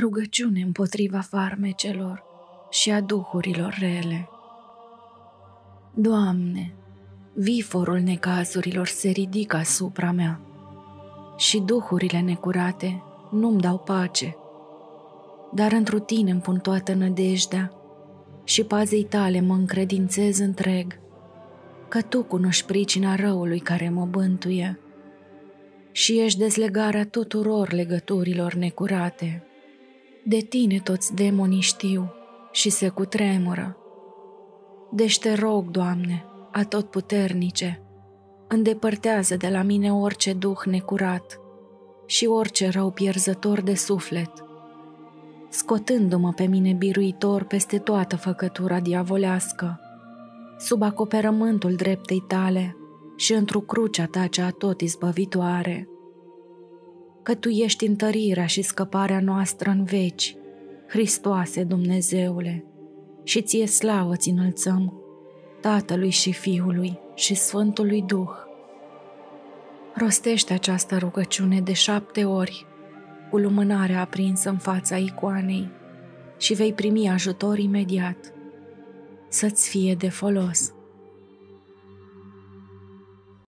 Rugăciune împotriva farmecelor și a duhurilor rele. Doamne, viforul necazurilor se ridică asupra mea și duhurile necurate nu-mi dau pace. Dar întru tine îmi pun toată nădejdea și pazei tale mă încredințez întreg, că tu cunoști pricina răului care mă bântuie și ești dezlegarea tuturor legăturilor necurate. De tine toți demonii știu și se cutremură. Deci te rog, Doamne, atotputernice, îndepărtează de la mine orice duh necurat și orice rău pierzător de suflet, scotându-mă pe mine biruitor peste toată făcătura diavolească, sub acoperământul dreptei tale și într-o crucea ta cea tot izbăvitoare. Că tu ești întărirea și scăparea noastră în veci, Hristoase Dumnezeule, și ție slavă ți înălțăm, Tatălui și Fiului și Sfântului Duh. Rostește această rugăciune de șapte ori, cu lumânarea aprinsă în fața icoanei și vei primi ajutor imediat. Să-ți fie de folos.